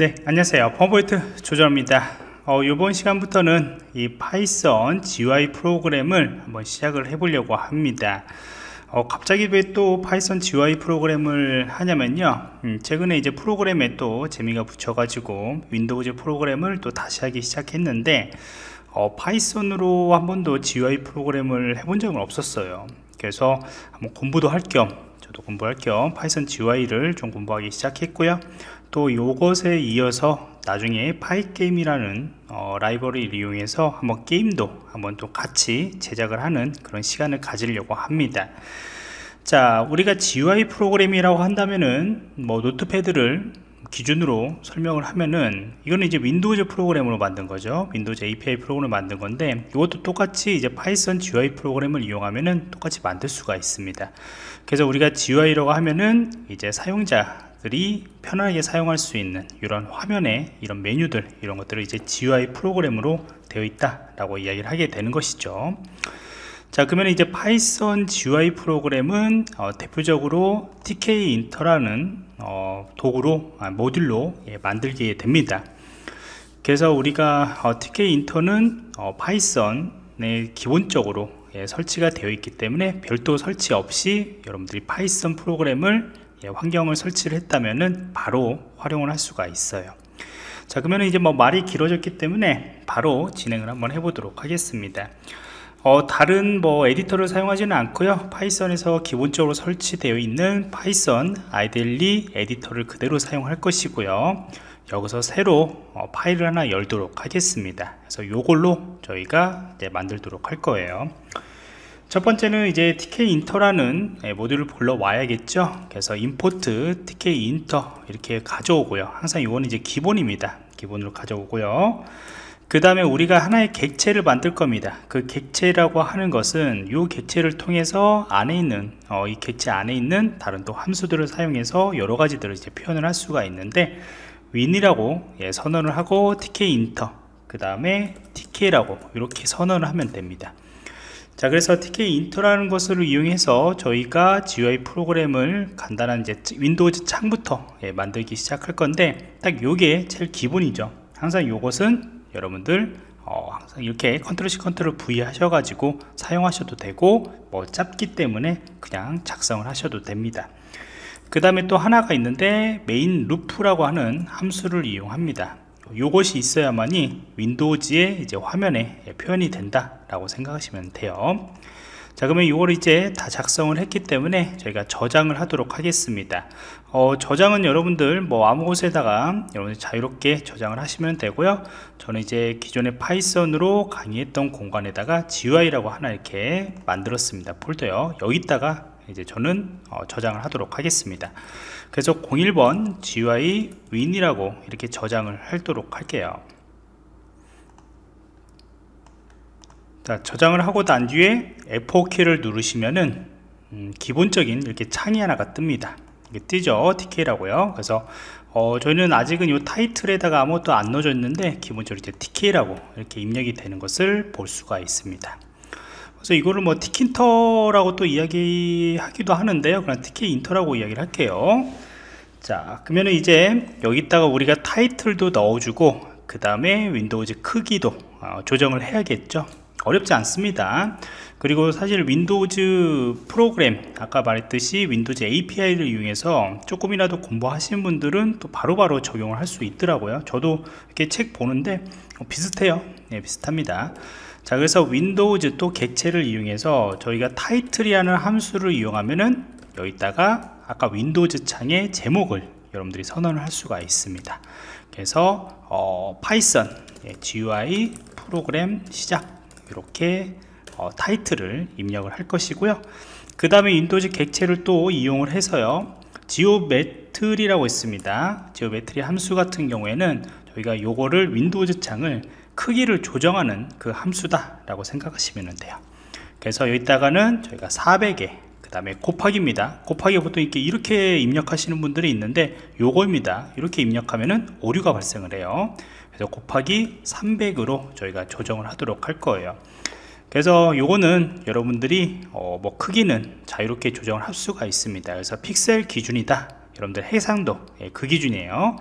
네 안녕하세요. 펌포인트 조정입니다. 어, 이번 시간부터는 이 파이썬 GUI 프로그램을 한번 시작을 해 보려고 합니다. 어, 갑자기 왜 또 파이썬 GUI 프로그램을 하냐면요. 음, 최근에 이제 프로그램에 또 재미가 붙여 가지고 윈도우즈 프로그램을 또 다시 하기 시작했는데 어, 파이썬으로 한 번도 GUI 프로그램을 해본 적은 없었어요. 그래서 한번 공부도 할겸 저도 공부할 겸 Python GUI를 좀 공부하기 시작했고요. 또 이것에 이어서 나중에 Pygame이라는 어, 라이브러리를 이용해서 한번 게임도 한번 또 같이 제작을 하는 그런 시간을 가지려고 합니다. 자 우리가 GUI 프로그램이라고 한다면은 뭐 Notepad를 기준으로 설명을 하면은 이거는 이제 Windows 프로그램으로 만든 거죠. Windows API 프로그램을 만든 건데 이것도 똑같이 이제 Python GUI 프로그램을 이용하면은 똑같이 만들 수가 있습니다. 그래서 우리가 GUI라고 하면은 이제 사용자 들이 편하게 사용할 수 있는 이런 화면에 이런 메뉴들 이런 것들을 이제 GUI 프로그램으로 되어 있다 라고 이야기를 하게 되는 것이죠 자 그러면 이제 Python GUI 프로그램은 어, 대표적으로 tkinter라는 어, 도구로 아, 모듈로 예, 만들게 됩니다. 그래서 우리가 어, tkinter는 어, Python에 기본적으로 예, 설치가 되어 있기 때문에 별도 설치 없이 여러분들이 Python 프로그램을 예, 환경을 설치를 했다면 바로 활용을 할 수가 있어요. 자 그러면 이제 뭐 말이 길어졌기 때문에 바로 진행을 한번 해보도록 하겠습니다 어, 다른 뭐 에디터를 사용하지는 않고요. Python에서 기본적으로 설치되어 있는 Python IDLE 에디터를 그대로 사용할 것이고요. 여기서 새로 어, 파일을 하나 열도록 하겠습니다. 그래서 이걸로 저희가 만들도록 할 거예요. 첫 번째는 이제 tkinter라는 예, 모듈을 불러 와야겠죠? 그래서 import tkinter 이렇게 가져오고요. 항상 이거는 이제 기본입니다. 기본으로 가져오고요 그 다음에 우리가 하나의 객체를 만들 겁니다. 그 객체라고 하는 것은 이 객체를 통해서 안에 있는 어, 이 객체 안에 있는 다른 또 함수들을 사용해서 여러 가지들을 이제 표현을 할 수가 있는데 win이라고 예, 선언을 하고 tkinter 그 다음에 tk라고 이렇게 선언을 하면 됩니다. 자 그래서 tkinter라는 것을 이용해서 저희가 GUI 프로그램을 간단한 이제 Windows 창부터 예, 만들기 시작할 건데 딱 요게 제일 기본이죠. 항상 요것은 여러분들 어, 항상 이렇게 Control C Control V 하셔가지고 사용하셔도 되고 뭐 짧기 때문에 그냥 작성을 하셔도 됩니다. 그 다음에 또 하나가 있는데 mainloop라고 하는 함수를 이용합니다. 요것이 있어야만이 Windows의 이제 화면에 표현이 된다 라고 생각하시면 돼요 자 그러면 이걸 이제 다 작성을 했기 때문에 저희가 저장을 하도록 하겠습니다. 어, 저장은 여러분들 뭐 아무 곳에다가 여러분들 자유롭게 저장을 하시면 되고요. 저는 이제 기존의 Python으로 강의했던 공간에다가 GUI라고 하나 이렇게 만들었습니다. 폴더요. 여기다가 이제 저는 어, 저장을 하도록 하겠습니다. 그래서 01번 GUI win이라고 이렇게 저장을 하도록 할게요 자 저장을 하고 난 뒤에 F4 키를 누르시면은 음, 기본적인 이렇게 창이 하나가 뜹니다. 이게 뜨죠? TK라고요. 그래서 어, 저희는 아직은 이 타이틀에다가 아무것도 안 넣어줬는데 기본적으로 이제 TK라고 이렇게 입력이 되는 것을 볼 수가 있습니다. 그래서 이거를 뭐 티킨터라고 또 이야기하기도 하는데요. 그냥 TK 인터라고 이야기를 할게요. 자 그러면 이제 여기다가 우리가 타이틀도 넣어주고 그 다음에 Windows 크기도 어, 조정을 해야겠죠 어렵지 않습니다. 그리고 사실 Windows 프로그램 아까 말했듯이 Windows API를 이용해서 조금이라도 공부하시는 분들은 또 바로바로 바로 적용을 할 수 있더라고요. 저도 이렇게 책 보는데 어, 비슷해요. 네, 비슷합니다. 자 그래서 Windows 또 객체를 이용해서 저희가 타이틀이라는 함수를 이용하면은 여기다가 아까 Windows 창의 제목을 여러분들이 선언을 할 수가 있습니다. 그래서 어, Python 예, GUI 프로그램 시작 이렇게 어, 타이틀을 입력을 할 것이고요. 그 다음에 Windows 객체를 또 이용을 해서요. geometry라고 있습니다. geometry 함수 같은 경우에는 저희가 요거를 Windows 창을 크기를 조정하는 그 함수다 라고 생각하시면 돼요. 그래서 여기다가는 저희가 400에 그 다음에 곱하기입니다. 곱하기 보통 이렇게 이렇게 입력하시는 분들이 있는데 요거입니다. 이렇게 입력하면은 오류가 발생을 해요. 그래서 곱하기 300으로 저희가 조정을 하도록 할 거예요. 그래서 요거는 여러분들이 어 뭐 크기는 자유롭게 조정을 할 수가 있습니다. 그래서 픽셀 기준이다. 여러분들 해상도 예, 그 기준이에요.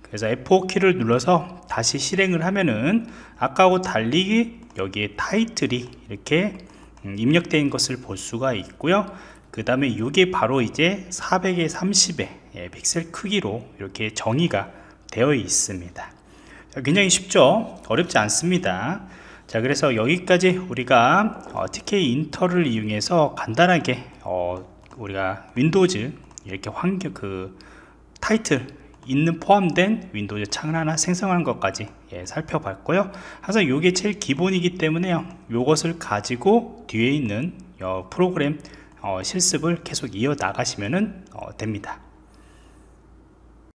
그래서 F4 키를 눌러서 다시 실행을 하면은 아까하고 달리 여기에 타이틀이 이렇게 음, 입력된 것을 볼 수가 있고요. 그 다음에 이게 바로 이제 400에 30의 예, 픽셀 크기로 이렇게 정의가 되어 있습니다. 자, 굉장히 쉽죠? 어렵지 않습니다. 자 그래서 여기까지 우리가 어, tkinter를 이용해서 간단하게 어, 우리가 Windows 이렇게 환경 그 타이틀 있는 포함된 윈도우즈 창을 하나 생성하는 것까지 예, 살펴봤고요. 항상 이게 제일 기본이기 때문에요. 이것을 가지고 뒤에 있는 어, 프로그램 어, 실습을 계속 이어 나가시면 어, 됩니다